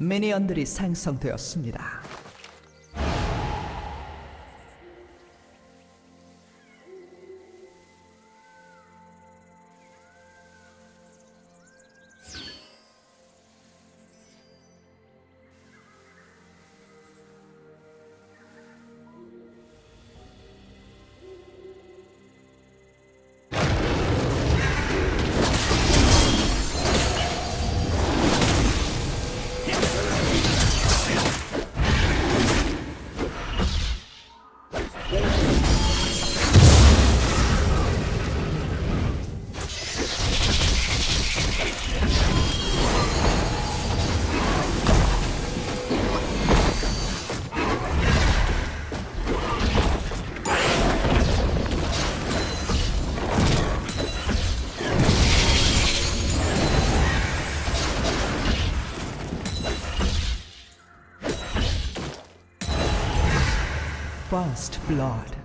미니언들이 생성되었습니다. First Blood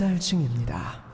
학살 중입니다.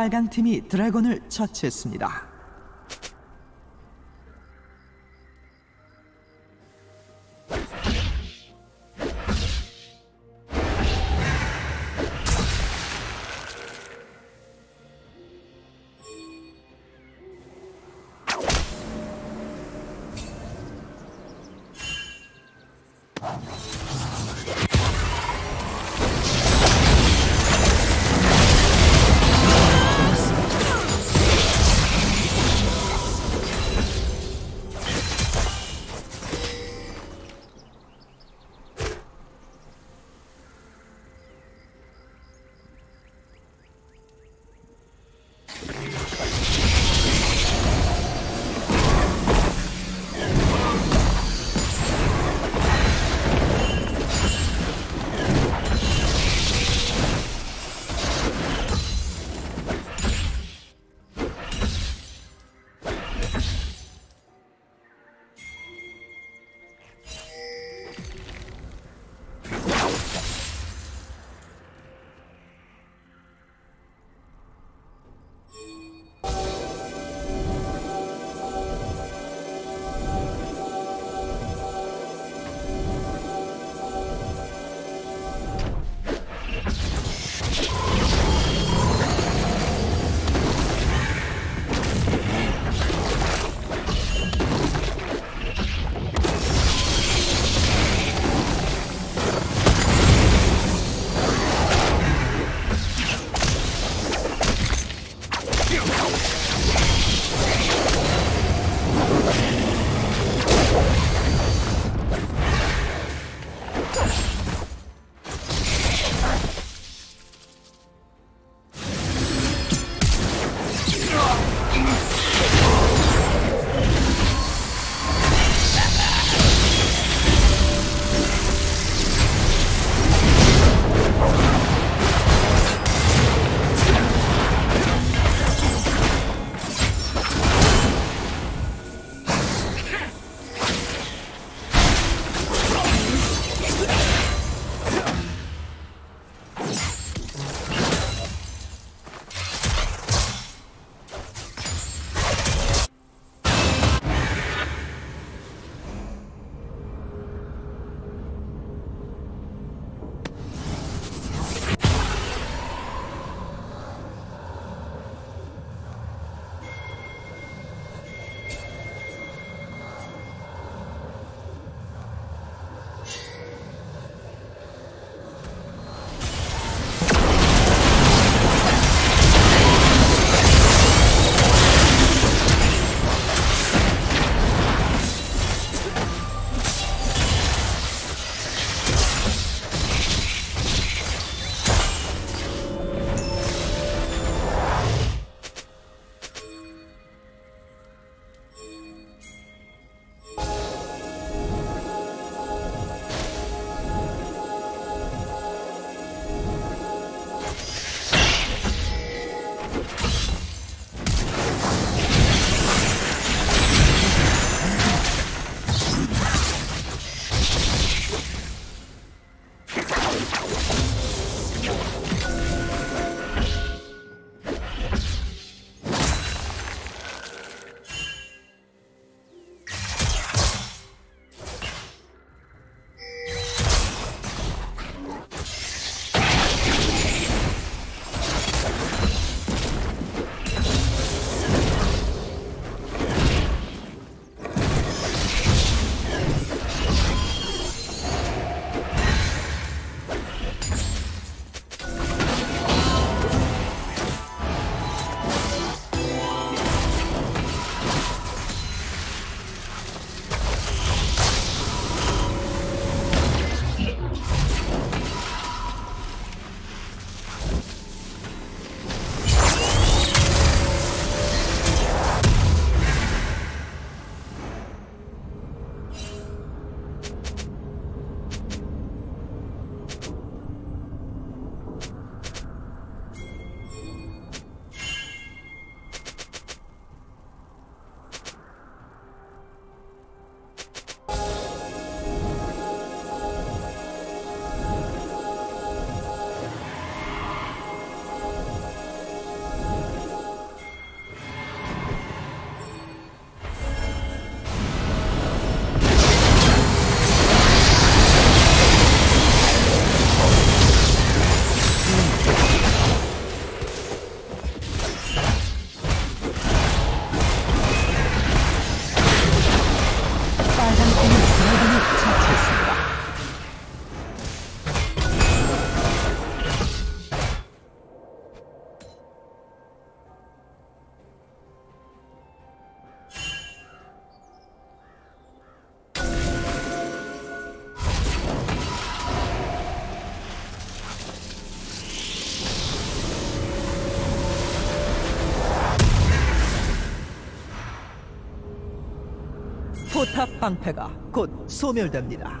빨강 팀이 드래곤을 처치했습니다. 방패가 곧 소멸됩니다.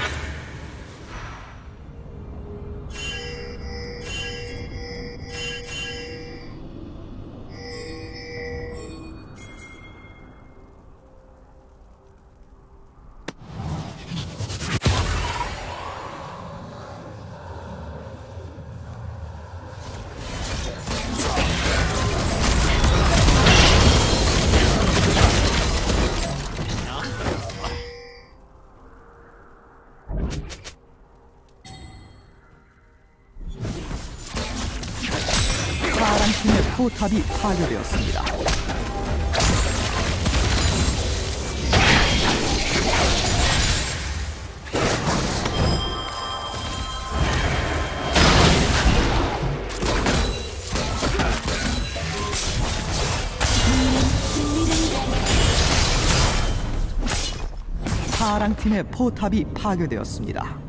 파랑 팀의 포탑이 파괴되었습니다.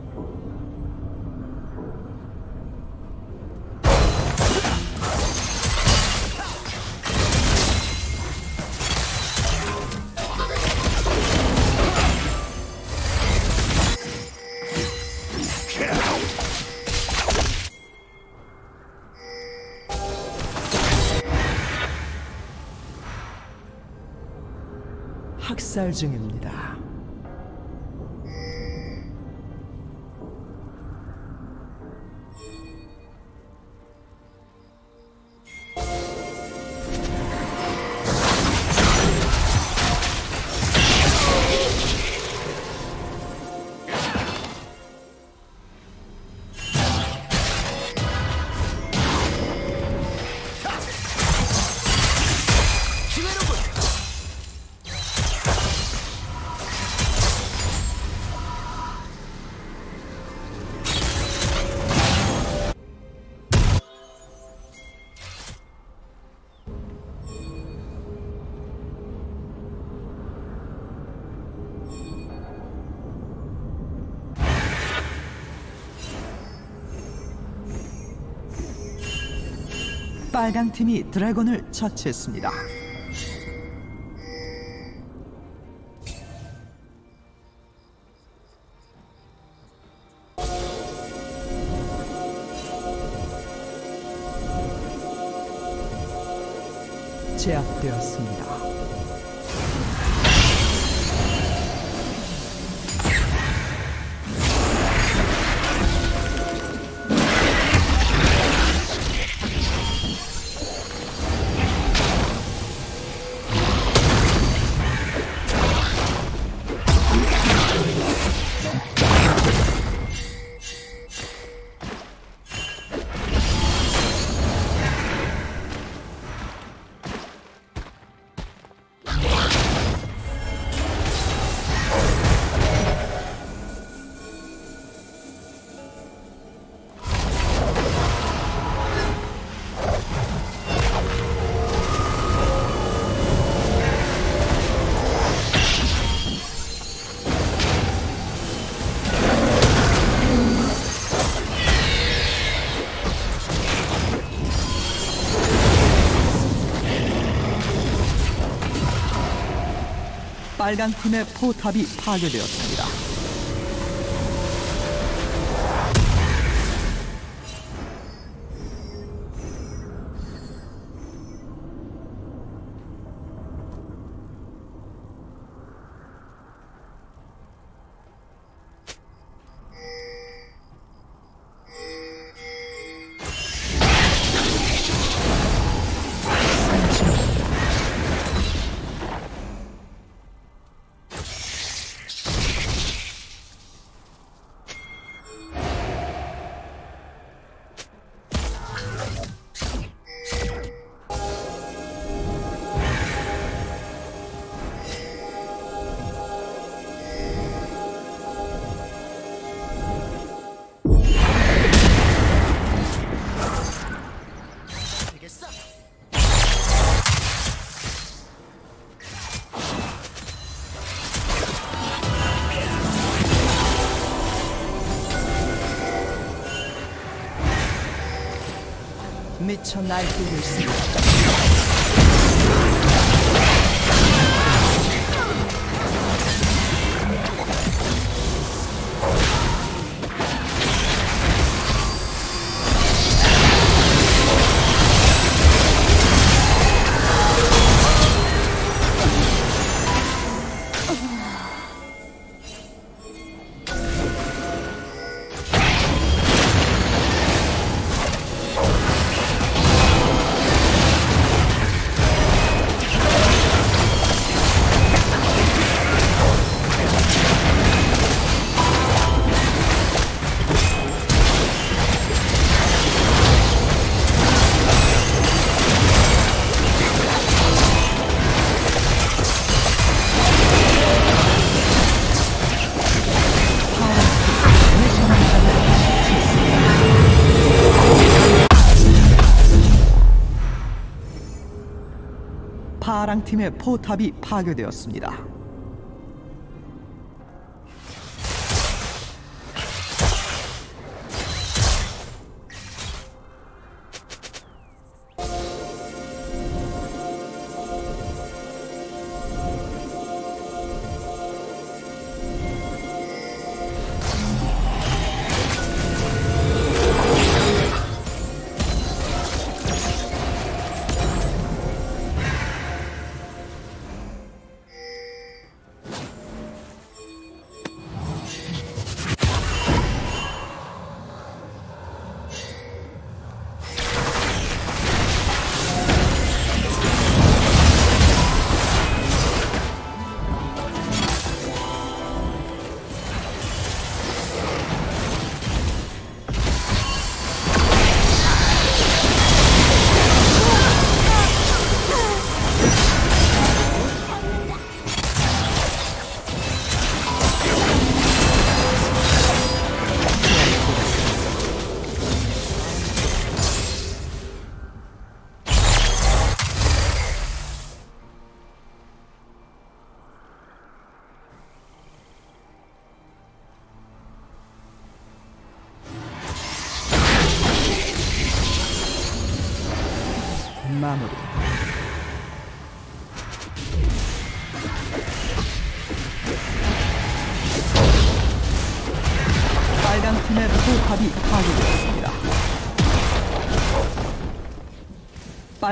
학살 중입니다. 빨강 팀이 드래곤을 처치했습니다. 제압되었습니다. 빨강 팀의 포탑이 파괴되었습니다. 미쳐 날뛰고 있습니다. 파랑 팀의 포탑이 파괴되었습니다.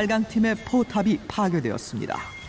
빨강팀의 포탑이 파괴되었습니다.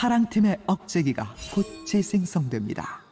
파랑팀의 억제기가 곧 재생성됩니다.